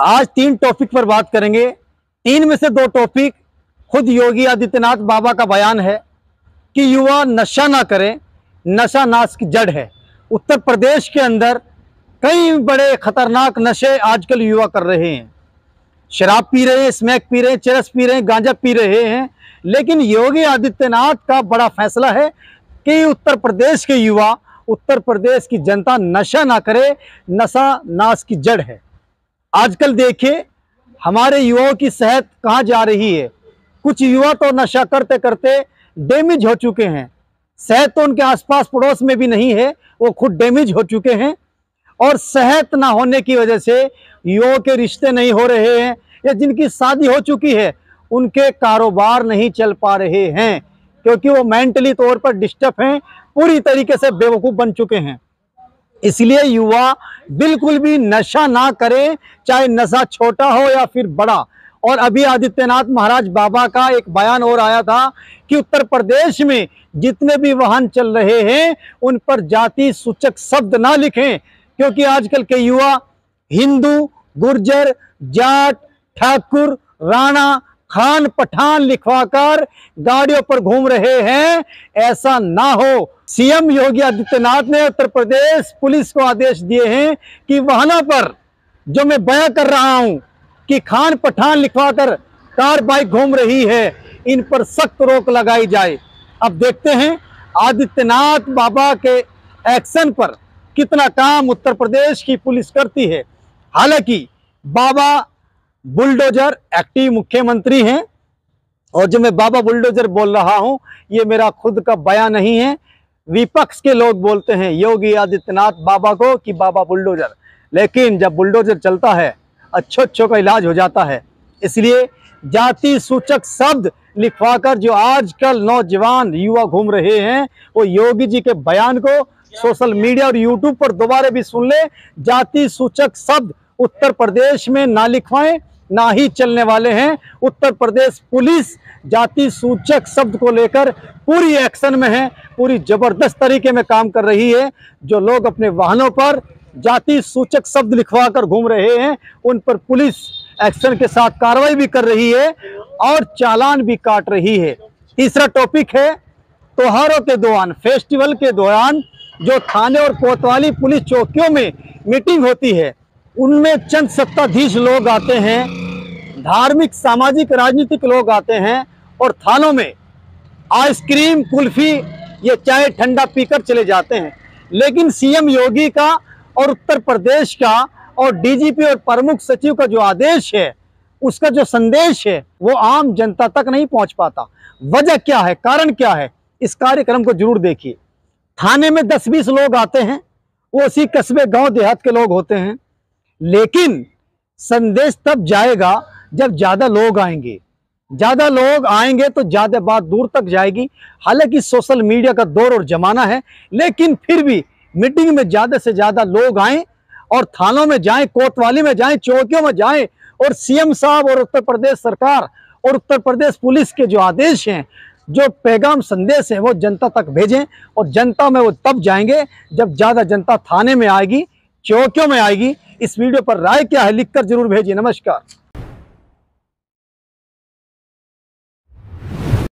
आज तीन टॉपिक पर बात करेंगे। तीन में से दो टॉपिक खुद योगी आदित्यनाथ बाबा का बयान है कि युवा नशा ना करें, नशा नाश की जड़ है। उत्तर प्रदेश के अंदर कई बड़े खतरनाक नशे आजकल युवा कर रहे हैं। शराब पी रहे हैं, स्मैक पी रहे हैं, चरस पी रहे हैं, गांजा पी रहे हैं, लेकिन योगी आदित्यनाथ का बड़ा फैसला है कि उत्तर प्रदेश के युवा, उत्तर प्रदेश की जनता नशा ना करे, नशा नाश की जड़ है। आजकल देखिए, हमारे युवाओं की सेहत कहाँ जा रही है? कुछ युवा तो नशा करते करते डैमेज हो चुके हैं। सेहत तो उनके आसपास पड़ोस में भी नहीं है, वो खुद डैमेज हो चुके हैं। और सेहत ना होने की वजह से युवाओं के रिश्ते नहीं हो रहे हैं, या जिनकी शादी हो चुकी है, उनके कारोबार नहीं चल पा रहे हैं, क्योंकि वो मेंटली तौर पर डिस्टर्ब हैं, पूरी तरीके से बेवकूफ़ बन चुके हैं। इसलिए युवा बिल्कुल भी नशा ना करें, चाहे नशा छोटा हो या फिर बड़ा। और अभी आदित्यनाथ महाराज बाबा का एक बयान और आया था कि उत्तर प्रदेश में जितने भी वाहन चल रहे हैं, उन पर जाति सूचक शब्द ना लिखें, क्योंकि आजकल के युवा हिंदू, गुर्जर, जाट, ठाकुर, राणा, खान पठान लिखवाकर गाड़ियों पर घूम रहे हैं, ऐसा ना हो। सीएम योगी आदित्यनाथ ने उत्तर प्रदेश पुलिस को आदेश दिए हैं कि वाहनों पर, जो मैं बयां कर रहा हूँ, कि खान पठान लिखवाकर कार बाइक घूम रही है, इन पर सख्त रोक लगाई जाए। अब देखते हैं आदित्यनाथ बाबा के एक्शन पर कितना काम उत्तर प्रदेश की पुलिस करती है। हालाँकि बाबा बुलडोजर एक्टिव मुख्यमंत्री हैं, और जो मैं बाबा बुलडोजर बोल रहा हूँ, ये मेरा खुद का बयान नहीं है। विपक्ष के लोग बोलते हैं, योगी आदित्यनाथ बाबा को कि बाबा बुलडोजर। लेकिन जब बुलडोजर चलता है अच्छो अच्छों का इलाज हो जाता है। इसलिए जाति सूचक शब्द लिखवाकर जो आजकल नौजवान युवा घूम रहे हैं, वो योगी जी के बयान को सोशल मीडिया और यूट्यूब पर दोबारा भी सुन ले। जाति सूचक शब्द उत्तर प्रदेश में ना लिखवाएँ ना ही चलने वाले हैं। उत्तर प्रदेश पुलिस जाति सूचक शब्द को लेकर पूरी एक्शन में है, पूरी ज़बरदस्त तरीके में काम कर रही है। जो लोग अपने वाहनों पर जाति सूचक शब्द लिखवा कर घूम रहे हैं, उन पर पुलिस एक्शन के साथ कार्रवाई भी कर रही है और चालान भी काट रही है। तीसरा टॉपिक है, त्योहारों के दौरान, फेस्टिवल के दौरान जो थाने और कोतवाली पुलिस चौकियों में मीटिंग होती है, उनमें चंद सत्ताधीश लोग आते हैं। धार्मिक, सामाजिक, राजनीतिक लोग आते हैं और थानों में आइसक्रीम, कुल्फी, ये चाय, ठंडा पीकर चले जाते हैं। लेकिन सीएम योगी का और उत्तर प्रदेश का और डीजीपी और प्रमुख सचिव का जो आदेश है, उसका जो संदेश है, वो आम जनता तक नहीं पहुँच पाता। वजह क्या है, कारण क्या है, इस कार्यक्रम को ज़रूर देखिए। थाने में दस बीस लोग आते हैं, वो उसी कस्बे, गाँव देहात के लोग होते हैं। लेकिन संदेश तब जाएगा जब ज़्यादा लोग आएँगे, ज़्यादा लोग आएँगे तो ज़्यादा बात दूर तक जाएगी। हालाँकि सोशल मीडिया का दौर और जमाना है, लेकिन फिर भी मीटिंग में ज़्यादा से ज़्यादा लोग आए और थानों में जाएँ, कोतवाली में जाएँ, चौकियों में जाएँ और सीएम साहब और उत्तर प्रदेश सरकार और उत्तर प्रदेश पुलिस के जो आदेश हैं, जो पैगाम संदेश है, वो जनता तक भेजें और जनता में वो तब जाएँगे जब ज़्यादा जनता थाने में आएगी, चौकियों में आएगी। इस वीडियो पर राय क्या है, लिखकर ज़रूर भेजिए। नमस्कार।